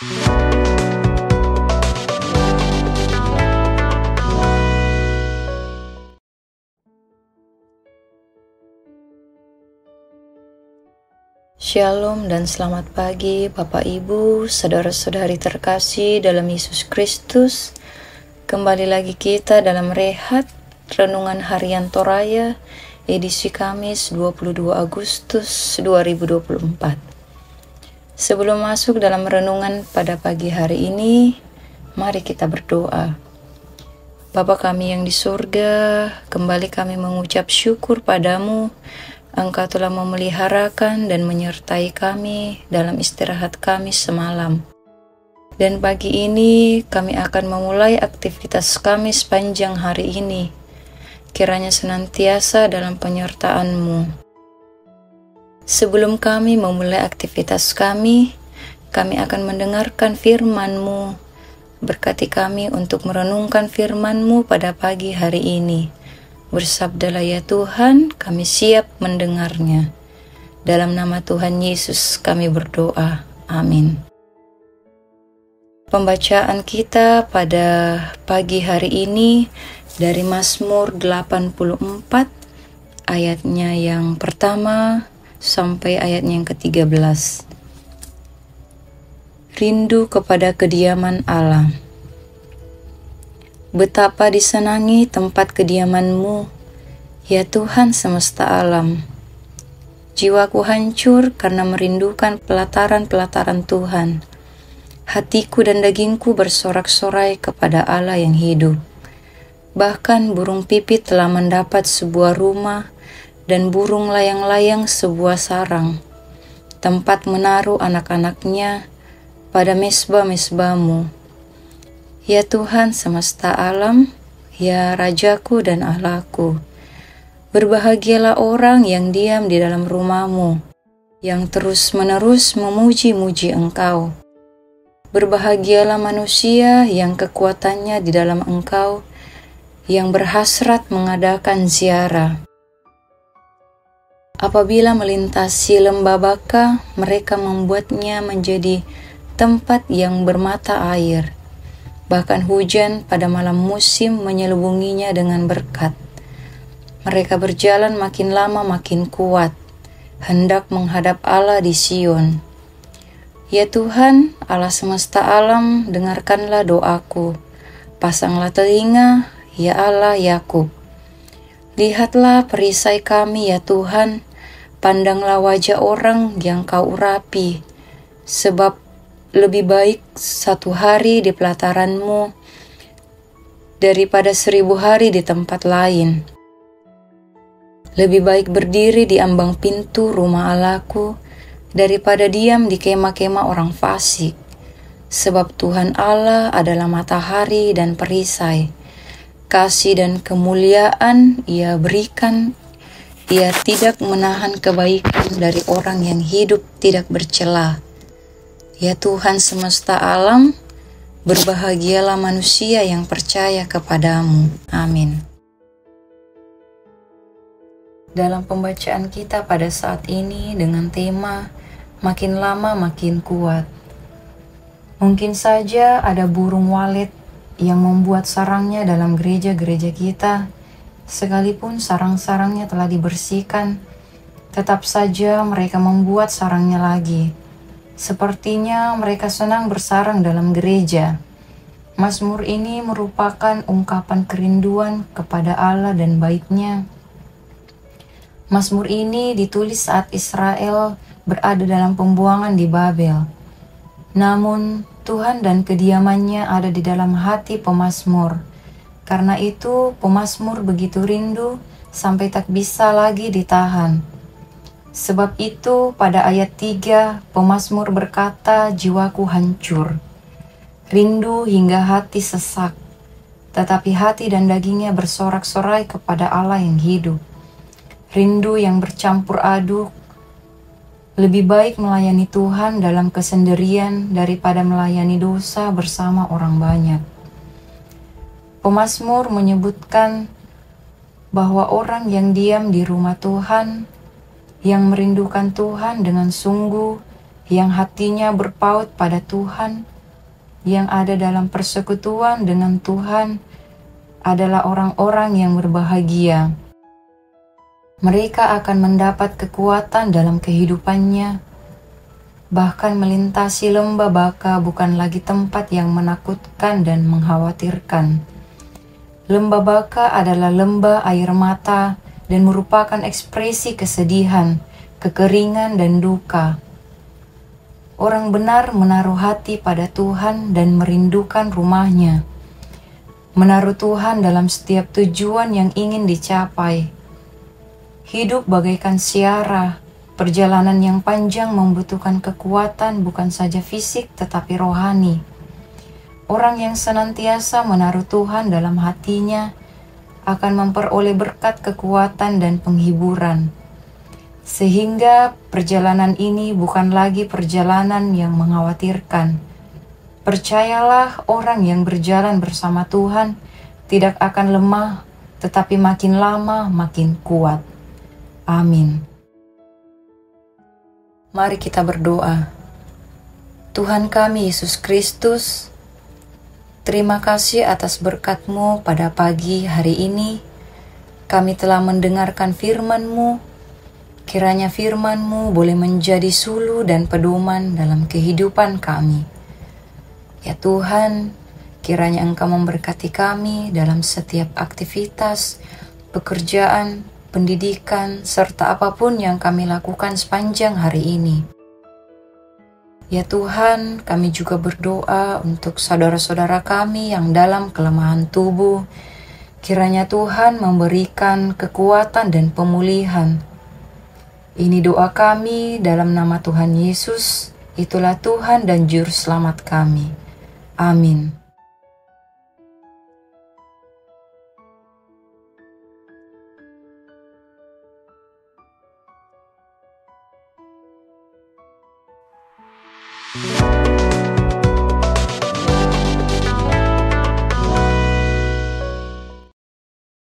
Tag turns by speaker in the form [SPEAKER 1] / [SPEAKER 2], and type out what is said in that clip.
[SPEAKER 1] Shalom dan selamat pagi Bapak Ibu, saudara-saudari terkasih dalam Yesus Kristus. Kembali lagi kita dalam rehat Renungan Harian Toraya edisi Kamis 22 Agustus 2024. Sebelum masuk dalam renungan pada pagi hari ini, mari kita berdoa. Bapa kami yang di surga, kembali kami mengucap syukur padamu Engkau telah memeliharakan dan menyertai kami dalam istirahat kami semalam. Dan pagi ini kami akan memulai aktivitas kami sepanjang hari ini. Kiranya senantiasa dalam penyertaan-Mu. Sebelum kami memulai aktivitas kami, kami akan mendengarkan firman-Mu. Berkati kami untuk merenungkan firman-Mu pada pagi hari ini. Bersabdalah ya Tuhan, kami siap mendengarnya. Dalam nama Tuhan Yesus kami berdoa. Amin. Pembacaan kita pada pagi hari ini dari Mazmur 84 ayatnya yang pertama sampai ayatnya yang ke-13. Rindu kepada kediaman Allah. Betapa disenangi tempat kediamanmu, ya Tuhan semesta alam. Jiwaku hancur karena merindukan pelataran-pelataran Tuhan. Hatiku dan dagingku bersorak-sorai kepada Allah yang hidup. Bahkan burung pipit telah mendapat sebuah rumah dan burung layang-layang sebuah sarang, tempat menaruh anak-anaknya pada mesbah-mesbahmu Ya Tuhan semesta alam, ya Rajaku dan Allahku, berbahagialah orang yang diam di dalam rumahmu, yang terus-menerus memuji-muji Engkau. Berbahagialah manusia yang kekuatannya di dalam Engkau, yang berhasrat mengadakan ziarah. Apabila melintasi lembah baka, mereka membuatnya menjadi tempat yang bermata air Bahkan hujan pada malam musim menyelubunginya dengan berkat. Mereka berjalan makin lama makin kuat, hendak menghadap Allah di Sion. Ya Tuhan, Allah semesta alam, dengarkanlah doaku. Pasanglah telinga, ya Allah Yakub. Lihatlah perisai kami, ya Tuhan. Pandanglah wajah orang yang kau urapi, sebab lebih baik satu hari di pelataranmu daripada seribu hari di tempat lain. Lebih baik berdiri di ambang pintu rumah Allahku daripada diam di kemah-kemah orang fasik. Sebab Tuhan Allah adalah matahari dan perisai. Kasih dan kemuliaan ia berikan. Ia tidak menahan kebaikan dari orang yang hidup tidak bercelah Ya Tuhan semesta alam, berbahagialah manusia yang percaya kepadamu. Amin. Dalam pembacaan kita pada saat ini dengan tema makin lama makin kuat. Mungkin saja ada burung walet yang membuat sarangnya dalam gereja-gereja kita, sekalipun sarang-sarangnya telah dibersihkan, tetap saja mereka membuat sarangnya lagi Sepertinya mereka senang bersarang dalam gereja. Mazmur ini merupakan ungkapan kerinduan kepada Allah dan baiknya. Mazmur ini ditulis saat Israel berada dalam pembuangan di Babel. Namun Tuhan dan kediamannya ada di dalam hati pemazmur. Karena itu pemazmur begitu rindu sampai tak bisa lagi ditahan Sebab itu pada ayat 3 pemazmur berkata jiwaku hancur. Rindu hingga hati sesak. Tetapi hati dan dagingnya bersorak-sorai kepada Allah yang hidup. Rindu yang bercampur aduk. Lebih baik melayani Tuhan dalam kesendirian daripada melayani dosa bersama orang banyak. Pemazmur menyebutkan bahwa orang yang diam di rumah Tuhan yang merindukan Tuhan dengan sungguh yang hatinya berpaut pada Tuhan, yang ada dalam persekutuan dengan Tuhan, adalah orang-orang yang berbahagia. Mereka akan mendapat kekuatan dalam kehidupannya. Bahkan melintasi lembah baka bukan lagi tempat yang menakutkan dan mengkhawatirkan. Lembah baka adalah lembah air mata dan merupakan ekspresi kesedihan, kekeringan, dan duka. Orang benar menaruh hati pada Tuhan dan merindukan rumahnya. Menaruh Tuhan dalam setiap tujuan yang ingin dicapai. Hidup bagaikan siara, perjalanan yang panjang membutuhkan kekuatan bukan saja fisik tetapi rohani. Orang yang senantiasa menaruh Tuhan dalam hatinya akan memperoleh berkat kekuatan dan penghiburan. Sehingga perjalanan ini bukan lagi perjalanan yang mengkhawatirkan. Percayalah orang yang berjalan bersama Tuhan tidak akan lemah, tetapi makin lama makin kuat. Amin. Mari kita berdoa. Tuhan kami Yesus Kristus, Terima kasih atas berkat-Mu pada pagi hari ini. Kami telah mendengarkan firman-Mu. Kiranya firman-Mu boleh menjadi sulu dan pedoman dalam kehidupan kami. Ya Tuhan, kiranya Engkau memberkati kami dalam setiap aktivitas, pekerjaan, pendidikan, serta apa pun yang kami lakukan sepanjang hari ini. Ya Tuhan, kami juga berdoa untuk saudara-saudara kami yang dalam kelemahan tubuh. Kiranya Tuhan memberikan kekuatan dan pemulihan. Ini doa kami dalam nama Tuhan Yesus. Itulah Tuhan dan Juru Selamat kami. Amin. Yeah.